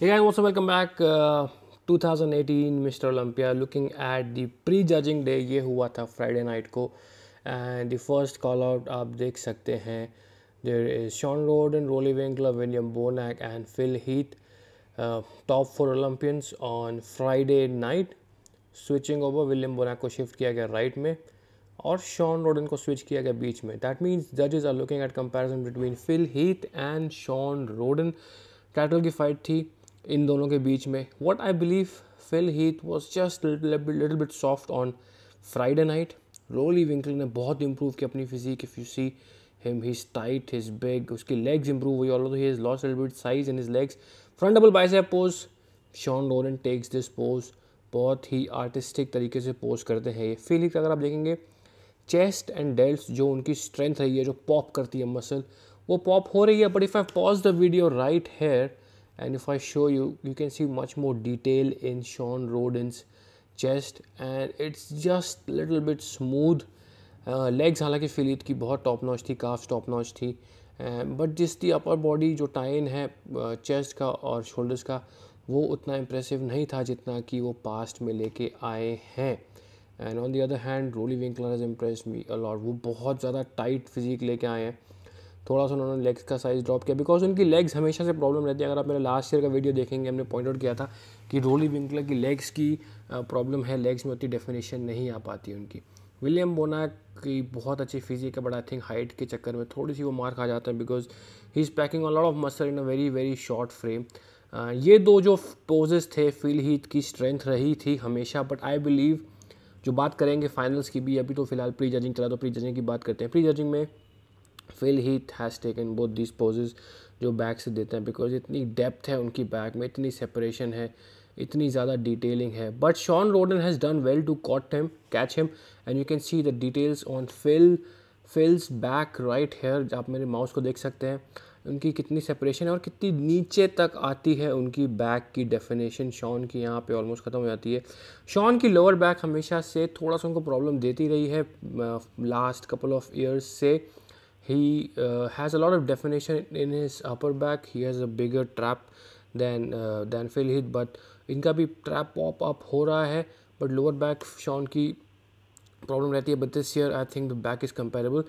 Hey guys, what's up? Welcome back. Uh, 2018 Mr. Olympia looking at the pre-judging day ये हुआ था Friday night को and the first call out आप देख सकते हैं there is Shawn Rhoden Roelly Winklaar William Bonac and Phil Heath top four Olympians on Friday night switching over William Bonac को shift किया गया राइट में और शॉन रोडन को स्विच किया गया बीच में दैट मीन्स जजेस are looking at comparison between Phil Heath and Shawn Rhoden title की फाइट थी इन दोनों के बीच में। What I believe Phil Heath was just little bit soft on Friday night Roelly Winklaar ने बहुत इंप्रूव किया अपनी physique if you see him his tight his big उसकी लेग्स इंप्रूव हुई all he is loss bit size in his legs front double bicep pose Shawn Rhoden takes this pose बहुत ही artistic तरीके से pose करते हैं ये। Feel अगर आप देखेंगे चेस्ट एंड डेल्ट जो उनकी स्ट्रेंथ रही है, जो पॉप करती है मसल वो पॉप हो रही है but if I pause the video right here and if I show you you can see much more detail in Sean Roden's chest. And it's just little bit smooth. Legs uh, हालाँकि Phil Heath की बहुत top notch थी काफ top notch थी. But uh, जिस दी upper body जो टाइन है चेस्ट uh, का और शोल्डर्स का वो उतना इम्प्रेसिव नहीं था जितना कि वो पास्ट में लेके आए हैं. And on the other hand Roelly Winklaar is impress me a lot वो बहुत ज़्यादा टाइट फिजिक लेके आए हैं. थोड़ा सा उन्होंने लेग्स का साइज़ ड्रॉप किया। बिकॉज़ उनकी लेग्स हमेशा से प्रॉब्लम रहती है। अगर आप मेरे लास्ट ईयर का वीडियो देखेंगे, हमने पॉइंट आउट किया था कि रोली विंकलर की लेग्स की प्रॉब्लम है। लेग्स में उतनी डेफिनेशन नहीं आ पाती उनकी। विलियम बोना की बहुत अच्छी फिजिक है बट आई थिंक हाइट के चक्कर में थोड़ी सी वो मार खा जाता है because he is packing lot of muscle in a very very short frame ये दो जो पोजेस थे फील हीथ की स्ट्रेंथ रही थी हमेशा बट आई बिलीव जो बात करेंगे फाइनल्स की भी, अभी तो फ़िलहाल प्री जजिंग चला तो प्री जजिंग की बात करते हैं। प्री जजिंग में Phil Heath has taken both this poses जो बैक से देते हैं बिकॉज़ इतनी डेप्थ है उनकी बैक में, इतनी सेपरेशन है, इतनी ज़्यादा डिटेलिंग है। But Shawn Rhoden has done well to caught him catch him and you can see the details on Phil Phil's back right here आप मेरे माउस को देख सकते हैं। उनकी कितनी सेपरेशन है और कितनी नीचे तक आती है उनकी बैक की डेफिनेशन शॉन की यहाँ पे ऑलमोस्ट ख़त्म हो जाती है। शॉन की लोअर बैक हमेशा से थोड़ा सा उनको प्रॉब्लम देती रही है लास्ट कपल ऑफ़ ईयर्स से। he uh, has a lot of definition in his upper back he has a bigger trap than uh, than Phil Heath but इनका भी ट्रैप पॉप अप हो रहा है बट लोअर बैक शॉन की problem रहती है but this year I think the back is comparable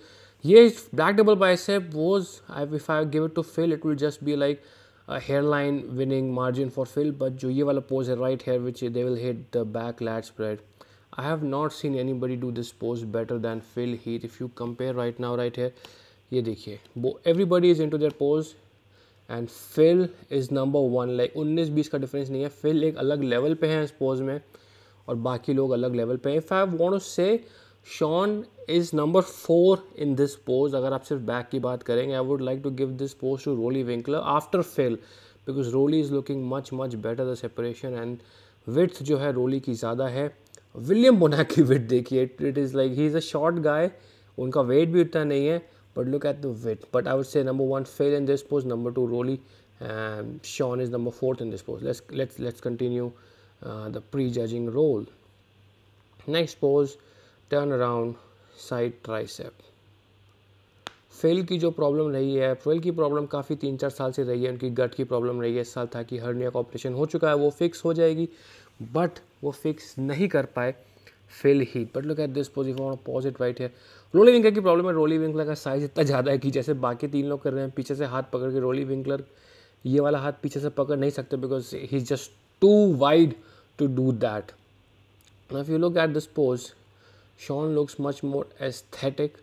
ये black double bicep was I if I give it to fill it will just be like hairline winning margin for fill but जो ये वाला pose है right here which they will hit the back lat spread I have not seen anybody do this pose better than Phil Heath. If you compare right now, right here, ये देखिए, वो everybody is in to their pose and Phil is number one like उन्नीस बीस का difference नहीं है। Fill एक अलग लेवल पे है इस पोज में और बाकी लोग अलग लेवल पे हैं। If I want say Shawn is number four in this pose अगर आप सिर्फ़ बैक की बात करेंगे I would like to give this pose to Roelly Winklaar after Phil because Roelly is looking much much better the separation and with जो है रोली की ज़्यादा है। विलियम बोना की विथ देखिए it is like he is a short guy उनका weight भी उतना नहीं है। But look at the width. But I would say number one, fail in this pose. Number two, Rolly. And Sean is number fourth in this pose. Let's let's let's continue uh, the pre-judging role. Next pose, turn around, side tricep. Phil की जो problem रही है fail की problem काफ़ी तीन चार साल से रही है उनकी गट की प्रॉब्लम रही है इस साल था कि हर्निया का ऑपरेशन हो चुका है वो फिक्स हो जाएगी बट वो फिक्स नहीं कर पाए Phil Heath but look at this position posit right है रोली विंकलर की प्रॉब्लम है रोली विंकलर का साइज़ इतना ज़्यादा है कि जैसे बाकी तीन लोग कर रहे हैं, पीछे से हाथ पकड़ के रोली विंकलर ये वाला हाथ पीछे से पकड़ नहीं सकते because he is just too wide to do that if you look at this pose Shawn looks much more aesthetic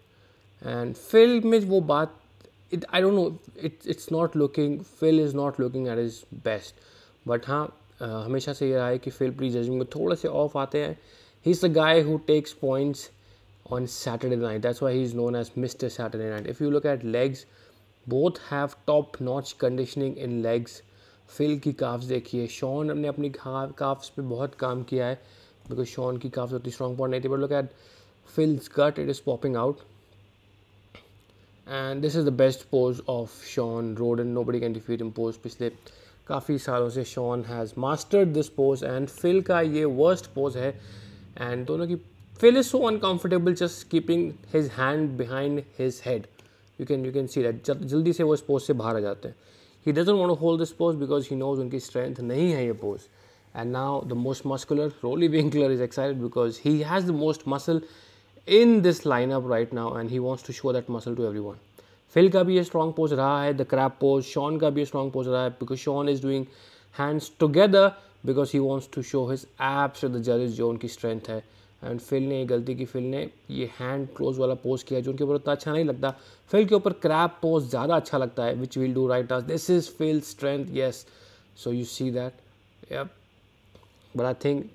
and Phil में वो बात it I don't know it it's not looking Phil is not looking at is best but हाँ हमेशा से ये रहा है कि फिल प्री जजिंग में थोड़े से ऑफ़ आते हैं। he's the guy who takes points on Saturday night. That's why he's known as Mr. Saturday night. If you look at legs, both have top notch conditioning in legs. Phil ki calves dekhiye. Shawn apne apni calves pe bahut kaam kiya hai because Shawn ki are hoti strong point nahi but look at Phil's gut it is popping out. And this is the best pose of Shawn Rhoden. Nobody can defeat him pose pichle काफ़ी सालों से Shawn has mastered this pose and Phil का ये worst pose है and दोनों की feel is so uncomfortable just keeping his hand behind his head you can you can see that जल्दी से वो इस पोज से बाहर आ जाते हैं। He doesn't want hold this pose because he knows उनकी स्ट्रेंथ नहीं है ये pose and now the most muscular Roelly Winklaar is excited because he has the most muscle in this lineup right now and he wants to show that muscle to everyone Phil का भी ये strong pose रहा है the Krebs pose Shawn का भी strong pose रहा है because Shawn is doing hands together because he wants to show his apps to the जजेस जो उनकी स्ट्रेंथ है एंड फिल ने गलती की फिल ने ये हैंड क्लोज वाला पोज किया जो उनके ऊपर उतना अच्छा नहीं लगता फिल के ऊपर क्रैप पोज ज़्यादा अच्छा लगता है which will do right us this is fill strength yes so you see that but I think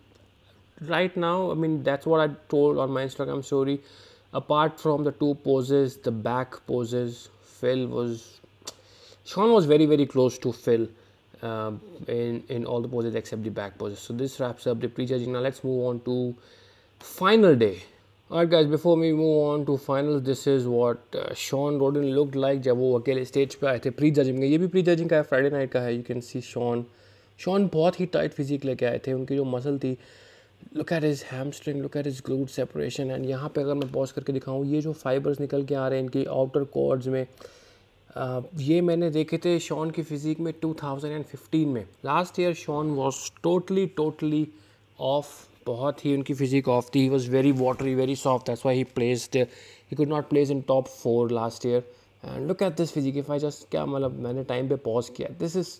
right now i mean that's what i told on my instagram story apart from the two poses the back poses phil was sean was very very close to phil Um, in in all the poses except the back poses so this wraps up the prejudging now let's move on to final day Alright guys, before we move on to finals, this is what uh, Sean Roden looked like जब वो अकेले stage पे आए थे pre judging ये भी pre judging का है फ्राइडे नाइट का है you can see Shawn Shawn बहुत ही टाइट फिजिक लेके आए थे उनकी जो मसल थी look at is hamstring look at is glute separation and यहाँ पे अगर मैं पॉज करके दिखाऊँ ये जो फाइबर्स निकल के आ रहे हैं इनकी आउटर कॉर्ड्स में ये मैंने देखे थे शॉन की फिजिक में 2015 में। Last year Shawn was totally totally off बहुत ही उनकी फिजिक ऑफ़ थी। He was very watery very soft that's why he place he could not place in top four last year and look at this physique if I just क्या मतलब मैंने time पे pause किया। This is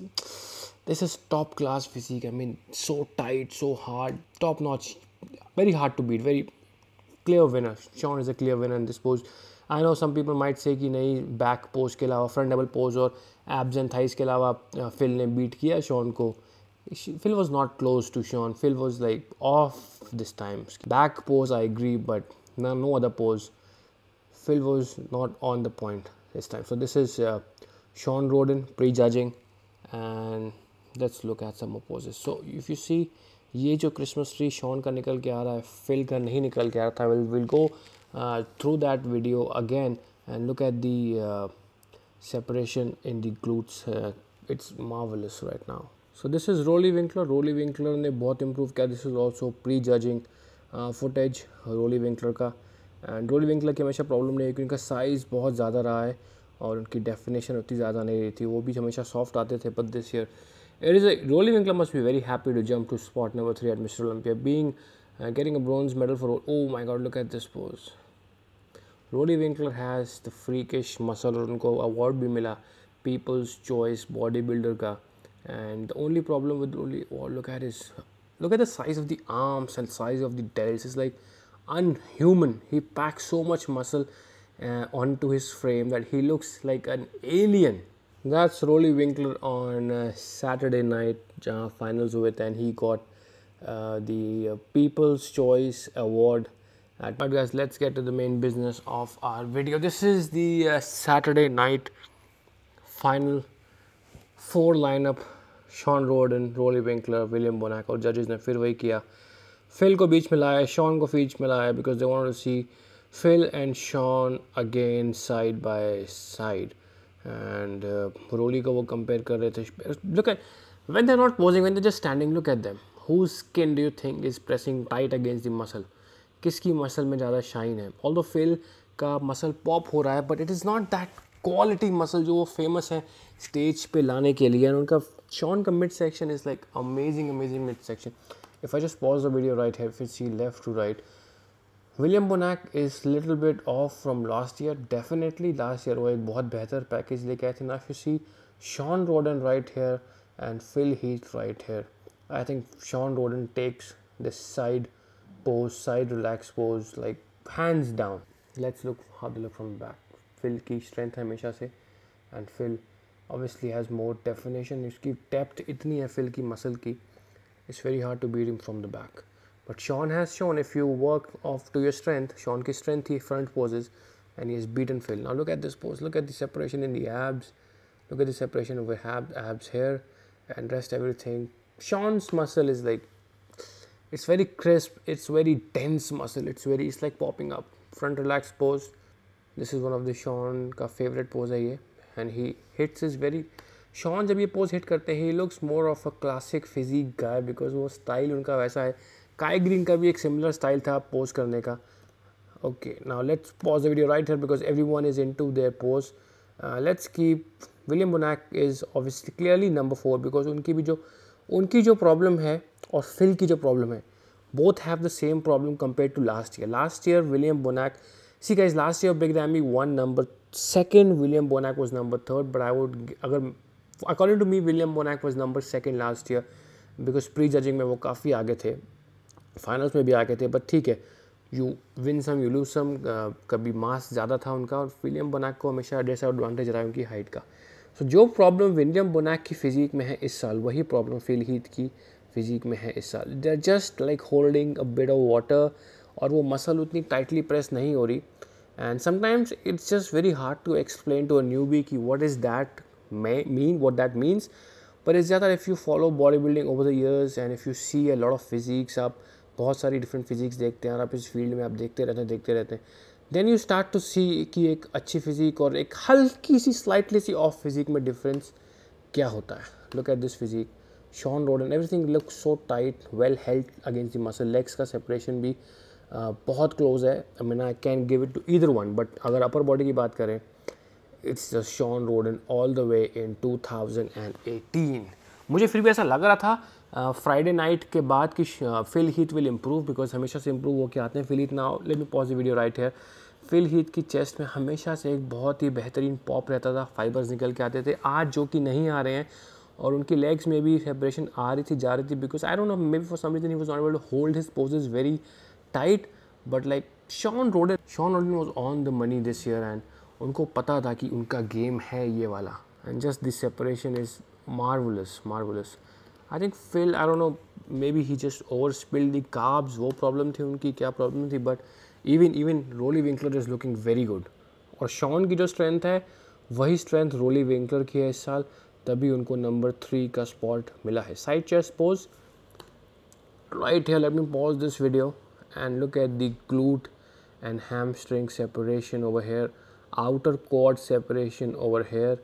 this is top class physique I mean so tight so hard top notch very hard to beat very clear winner Shawn is a clear winner in this pose I know some people might say कि नहीं back pose के अलावा front double pose और abs and thighs के अलावा Phil ने beat किया Shawn को। Phil was not close to Shawn Phil was like off this time back pose I agree but no other pose Phil was not on the point this time so this is Shawn road in prejudging and let's look at some poses so if you see ये जो Christmas tree Shawn का निकल के आ रहा है fill का नहीं निकल के आ रहा था will will go through that video again and look at the separation in the glutes uh, it's marvelous right now. So this is Roelly Winklaar Roelly Winklaar ने बहुत इम्प्रूव किया. Is also prejudging footage Roelly Winklaar का. And Roli Winkler की हमेशा problem नहीं है क्योंकि उनका साइज़ बहुत ज़्यादा रहा है और उनकी डेफिनेशन उतनी ज़्यादा नहीं रही थी. वो भी हमेशा सॉफ्ट आते थे but this year it is Roelly Winklaar must be very happy to jump to spot number three at mister Olympia being uh, getting a bronze medal for oh my god look at this pose. Roelly Winklaar has the freakish muscle और उनको award भी people's choice bodybuilder का and the only problem with Roelly oh look at his look at the size of the arms and size of the delts. It's like unhuman. He packs so much muscle uh, onto his frame that he looks like an alien. That's Roelly Winklaar on uh, Saturday night uh, finals with and he got uh, the uh, People's Choice Award. But guys, let's get to the main business of our video. This is the uh, Saturday night final four lineup. Shawn Rhoden, Roelly Winklaar, William Bonac, or judges have then done Phil ko beech mein laya, Shawn ko beech mein laya because they wanted to see Phil and Shawn again side by side. And uh, Roelly ko wo compare. Look at, when they're not posing, when they're just standing, look at them. Whose skin do you think is pressing tight against the muscle किसकी muscle में ज़्यादा shine है? All दो fail का muscle pop हो रहा है but it is not that quality muscle जो वो फ़ेमस है स्टेज पे लाने के लिए। एंड उनका शॉन का mid section is like amazing amazing mid section if I just pause the video right है फिर see left to right William Bonac is little bit off from last year definitely last year वो एक बहुत बेहतर package लेके आए थे। ना फिर see Shawn Rhoden right here and Phil Heath right here I think Shawn Rhoden takes this side pose, side relax pose, like hands down. Let's look how they look from the back. Phil key strength हमेशा से and Phil obviously has more definition. उसकी depth इतनी है Phil की muscle key It's very hard to beat him from the back. But Shawn has shown if you work off to your strength, Shawn key strength he front poses and he has beaten Phil. Now look at this pose. Look at the separation in the abs. Look at the separation over abs, abs here and rest everything Shawn's muscle is like it's very crisp, it's very dense muscle, it's very it's like popping up. Front relaxed pose. This is one of the Shawn ka favorite pose. And he hits his very Shawn jab ye pose hit karte he looks more of a classic physique guy because wo style unka waisa hai. Kai Greene ka bhi similar style tha pose karne ka. Okay, now let's pause the video right here because everyone is into their pose. Uh, let's keep William Bonac is obviously clearly number 4 because unki bhi jo uh, उनकी जो problem है और fill की जो problem है both have the same problem compare to last year last year William Bonac see guys last year big Ramy one number second William Bonac was number third but I would अगर according to me William Bonac was number second last year because prejudging में वो काफ़ी आगे थे। Finals में भी आगे थे बट ठीक है। You win some you lose some कभी मास ज़्यादा था उनका, और विलियम बोनैक को हमेशा डिसएडवांटेज रहा है उनकी हाइट का। सो जो प्रॉब्लम विलियम बोनैक की फिजिक में है इस साल, वही प्रॉब्लम फिल हीथ की फिजिक में है इस साल। They are just like holding a bit of water और वो मसल उतनी टाइटली प्रेस नहीं हो रही। And sometimes it's just very hard to explain to a newbie की what is that mean what that means पर इस ज़्यादा if you follow bodybuilding over the years and if you see a lot of physiques आप बहुत सारी different physics देखते हैं और आप इस फ़ील्ड में आप देखते रहते हैं, देखते रहते हैं। Then you start to see कि एक अच्छी फिजिक और एक हल्की सी स्लाइटली सी ऑफ़ फिजिक में डिफरेंस क्या होता है? Look at this physique Shawn Rhoden everything look so tight well held against the muscle legs का सेपरेशन भी बहुत क्लोज है. I mean I can give it to either one but अगर upper body की बात करें it's just Shawn Rhoden all the way in 2018 मुझे फिर भी ऐसा लग रहा था फ्राइडे नाइट के बाद कि Phil Heath will improve because हमेशा से इम्प्रूव होकर आते हैं। फिल हीट ना let me pause video right है फिल हीट की चेस्ट में हमेशा से एक बहुत ही बेहतरीन पॉप रहता था। फाइबर्स निकल के आते थे। आज जो कि नहीं आ रहे हैं और उनकी लेग्स में भी सेपरेशन आ रही थी, जा रही थी because I don't know maybe for some reason he was not able to hold his poses very tight but like Shawn Rhoden Shawn Rhoden was on the money this year and उनको पता था कि उनका game है ये वाला। And just this separation is marvelous marvelous I think Phil I don't know maybe he just over spill the calves वो problem थी उनकी, क्या प्रॉब्लम थी but even even Roelly Winklaar is looking very good और Shawn की जो strength है, वही स्ट्रेंथ रोली विंकलर की है इस साल, तभी उनको नंबर थ्री का स्पॉट मिला है। Side chest pose right here, let me pause this video and look at the glute and hamstring separation over here, outer quad separation over here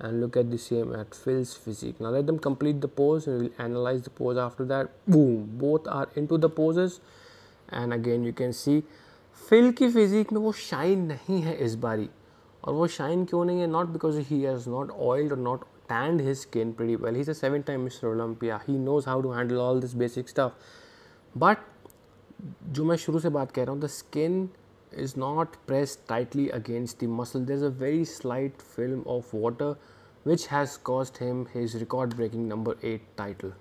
and look at the same at Phil's physique now let them complete the pose and we'll analyze the pose after that boom both are into the poses and again you can see Phil की physique में वो shine नहीं है इस बारी और वो shine क्यों नहीं है not because he has not oiled और not tanned his skin pretty well. He's a seven time Mr. Olympia. He knows how to handle all this basic stuff. But जो मैं शुरू से बात कह रहा हूँ the skin is not pressed tightly against the muscle. There's a very slight film of water which has cost him his record breaking number 8 title.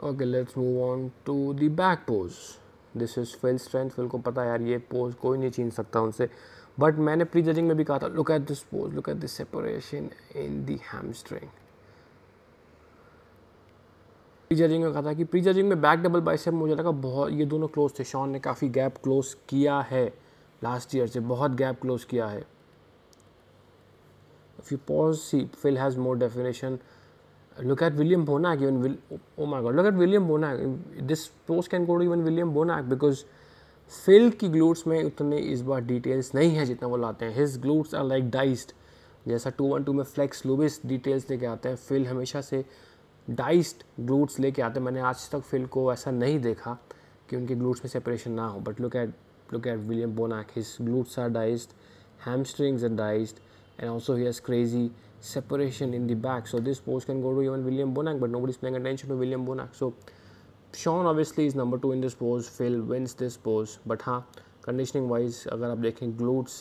Okay, let's move on to the back pose. This is Phil strength. को पता है यार ये pose कोई नहीं छीन सकता उनसे बट मैंने प्री जजिंग में भी कहा था look at this pose look at this separation in the hamstring prejudging में कहा था कि प्री जजिंग में बैक डबल बाइसेप मुझे लगा बहुत ये दोनों क्लोज थे शॉन ने काफ़ी गैप क्लोज किया है लास्ट ईयर से बहुत गैप क्लोज किया है। If you pause, see, phil has more definition. Look at william bonac even will oh my god, look at william bonac this pose can go to even william fill की glutes में उतने इस बार details नहीं है जितना वो लाते हैं। His glutes are like diced जैसा टू वन टू में फ्लेक्स लुबिस डिटेल्स लेके आते हैं फिल हमेशा से डाइस्ड ग्लूट्स लेके आते हैं। मैंने आज तक फिल को ऐसा नहीं देखा कि उनके ग्लूट्स में सेपरेशन ना हो but look at look at William बोनाक his glutes are diced hamstrings are diced and also he has crazy separation in the back so this pose can go to even William Bonac but nobody's paying attention to William Bonac so Shawn obviously is number two in this pose fill wins this pose but हाँ conditioning wise अगर आप देखें glutes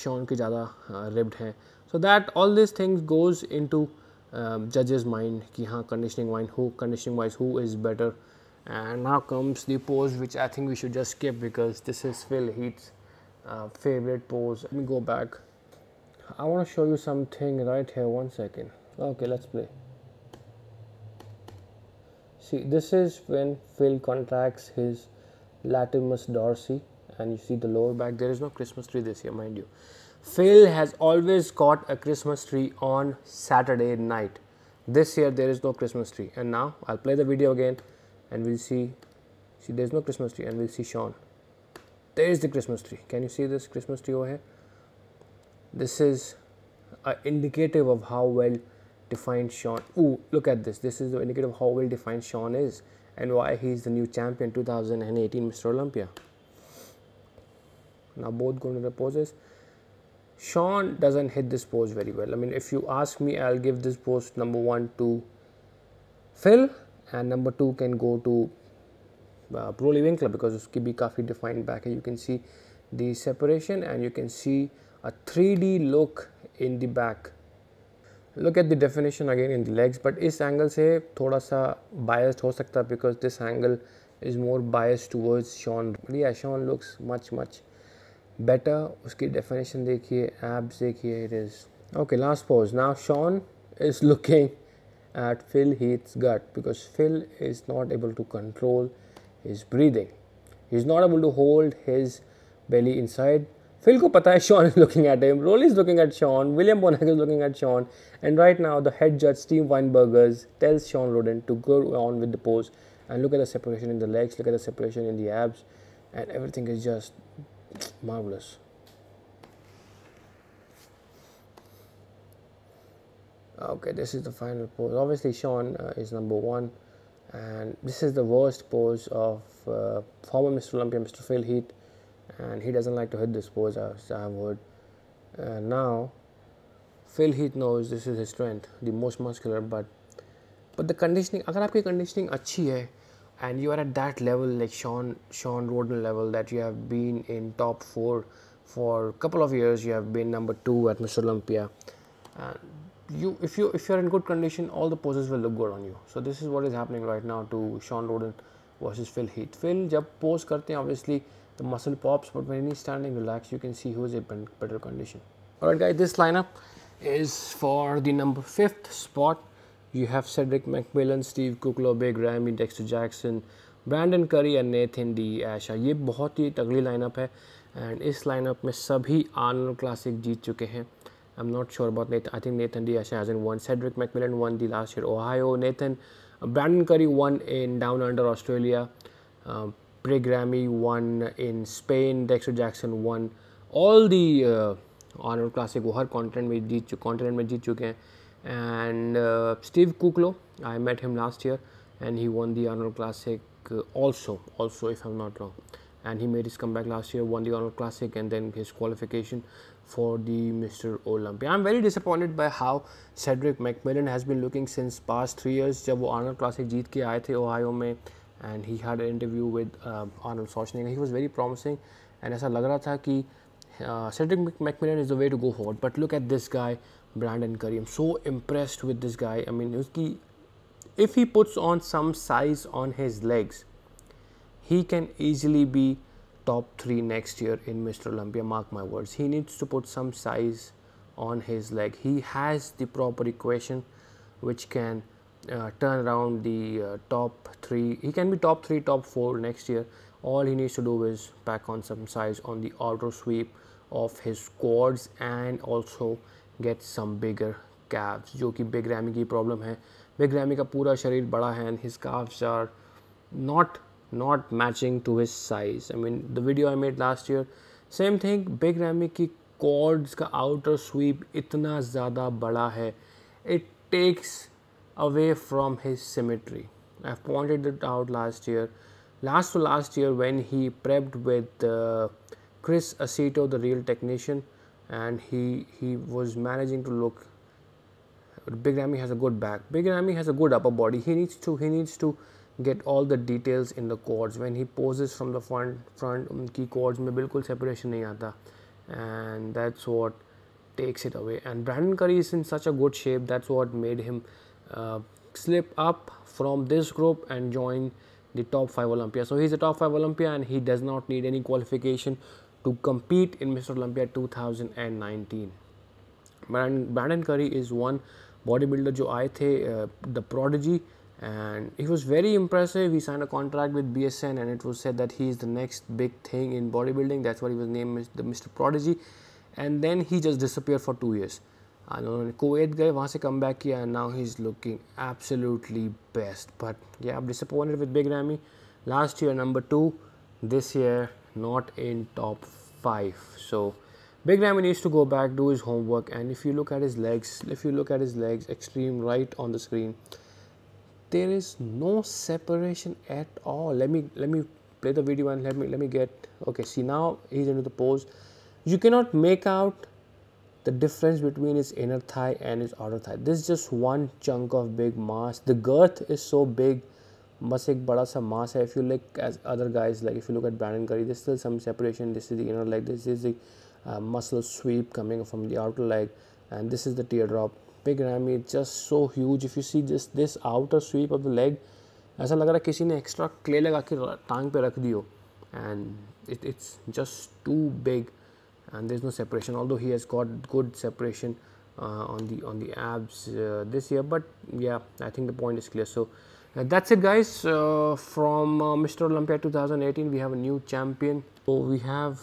Shawn की ज़्यादा ribbed हैं so that all this things goes in to जजेस mind कि हाँ conditioning mind who conditioning wise who is better And now comes the pose which I think we should just skip because this is Phil Heath's uh, favorite pose. Let me go back. I want to show you something right here. One second. Okay, let's play. see this is when Phil contracts his latimus dorsi and you see the lower back there is no Christmas tree this year mind you Phil has always got a Christmas tree on Saturday night this year there is no Christmas tree and now I'll play the video again and we'll see see there's no Christmas tree and we'll see Shawn there is the Christmas tree can you see this Christmas tree over here this is indicative of how well defined Shawn. Ooh, look at this. This is the indicator of how well defined Shawn is and why he's the new champion 2018 Mr. Olympia. Now both go into the poses. Shawn doesn't hit this pose very well. I mean, if you ask me, I'll give this pose number one to Phil, and number two can go to uh, pro living club because uski bhi काफ़ी defined back है you can see the separation and you can see a 3D look in the back. Look at the definition again in the legs but this angle से थोड़ा सा biased हो because this angle is more biased towards Shawn but yeah Shawn looks much much better. उसकी definition देखिए abs देखिए it is. Okay last pose. Now Shawn is looking at Phil Heath's gut because Phil is not able to control his breathing. He's not able to hold his belly inside. Phil ko pata hai Shawn is looking at him. Roelly is looking at Shawn. William Bonac is looking at Shawn. And right now, the head judge Steve Weinberger tells Shawn Rhoden to go on with the pose. And look at the separation in the legs. Look at the separation in the abs, and everything is just marvelous. okay this is the final pose obviously Shawn uh, is number one and this is the worst pose of uh, former Mr. Olympia Mr. Phil Heath and he doesn't like to hit this pose as I've heard uh, now Phil Heath knows this is his strength the most muscular but but the conditioning अगर आपकी conditioning अच्छी है and you are at that level like Shawn Shawn Rhoden level that you have been in top four for a couple of years you have been number two at Mr. Olympia and you if you if you're in good condition all the poses will look good on you. So this is what is happening right now to Shawn Rhoden versus Phil Heath. Phil jab pose karte obviously the muscle pops but when he's standing relaxed you can see who is in better condition. All right guys this lineup is for the number 5th spot. You have Cedric McMillan, Steve Kuclo, Big Ramy, Dexter Jackson, Brandon Curry, and Nathan De Asha. ये बहुत ही तगड़ी lineup है and इस lineup में सभी आनंद classic जीत चुके I'm not sure about Nathan. I think Nathan De Asha has won. Cedric McMillan won the last year. Ohio, Nathan. Uh, Brandon Curry won in Down Under Australia. Uh, Pre Grammy won in Spain. Dexter Jackson won. All the uh, Arnold Classic, her content mein jeet chuk, continent mein jeet. And uh, Steve Kuclo, I met him last year. And he won the Arnold Classic also, also if I'm not wrong and he made his comeback last year won the Arnold Classic and then his qualification for the Mr. Olympia. I'm very disappointed by how Cedric McMillan has been looking since past three years जब वो Arnold Classic जीत के आए थे Ohio में and he had an interview with uh, Arnold Schwarzenegger. He was very promising and ऐसा लग रहा था कि uh, Cedric McMillan is the way to go forward. But look at this guy Brandon Curry. I'm so impressed with this guy. I mean, if he puts on some size on his legs, he can easily be top three next year in Mr. Olympia. Mark my words. He needs to put some size on his leg. He has the proper equation which can uh, turn around the uh, top three. He can be top three, top four next year. All he needs to do is pack on some size on the outer sweep of his quads and also get some bigger caves जो कि Big Ramy की problem है Big Ramy का पूरा शरीर बड़ा है and his calves are not not matching to his size I mean the video I made last year same thing big Ramy की कॉर्ड्स का आउटर स्वीप इतना ज़्यादा बड़ा है it takes away from his symmetry I pointed it out last year last to last year when he prepped with Chris असीटो the real technician and he he was managing to look Big Ramy has a good back. Big Ramy has a good upper body. He needs to he needs to get all the details in the quads. When he poses from the front front key quads में बिल्कुल separation नहीं आता and that's what takes it away. And Brandon Curry is in such a good shape. That's what made him uh, slip up from this group and join the top five Olympia. So he's a top five Olympia and he does not need any qualification to compete in Mr. Olympia 2019. Brandon Curry is one bodybuilder जो आए थे uh, the prodigy and he was very impressive. He signed a contract with BSN and it was said that he is the next big thing in bodybuilding. That's what he was named the Mr. Prodigy. And then he just disappeared for two years. उन्होंने Kuwait गए वहाँ से come back किया and now he's looking absolutely best. But yeah, I'm disappointed with Big Ramy. Last year number two, this year not in top 5 so Big Ramy needs to go back do his homework and if you look at his legs if you look at his legs extreme right on the screen there is no separation at all let me let me play the video and let me let me get okay see now he's into the pose you cannot make out the difference between his inner thigh and his outer thigh this is just one chunk of big mass the girth is so big बस एक बड़ा सा मास है if you look as other guys like if you look at Brandon Curry there's still some separation this is the inner leg this is the uh, muscle sweep coming from the outer leg and this is the teardrop big it's just so huge. If you see just this outer sweep of the leg ऐसा लग रहा है किसी ने extra clay लगा के टांग पे रख दी And and it it's just too big and there is no separation although he on the on the abs uh, this year. But yeah i think the point is clear. So uh, that's it guys. Uh, from uh, mr olympia 2018 we have a new champion. So we have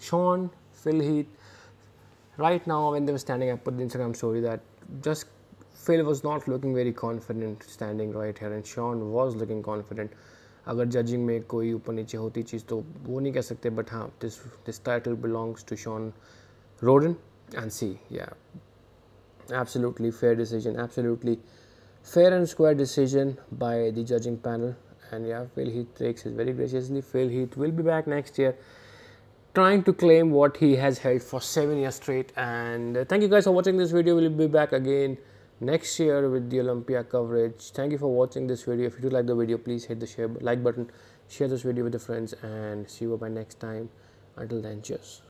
shawn phil heath right now when they were standing i put the instagram story that just Phil was not looking very confident standing right here and Sean was looking confident अगर judging में कोई ऊपर नीचे होती चीज़ तो वो नहीं कह सकते बट हाँ this this title belongs to Shawn Rhoden and see या absolutely fair decision absolutely fair and square decision by the judging panel and yeah Phil Heath takes it very graciously Phil Heath will be back next year trying to claim what he has held for seven years straight and uh, thank you guys for watching this video we'll be back again next year with the Olympia coverage. Thank you for watching this video. If you do like the video, please hit the share like button, share this video with your friends, and see you by next time. Until then, cheers.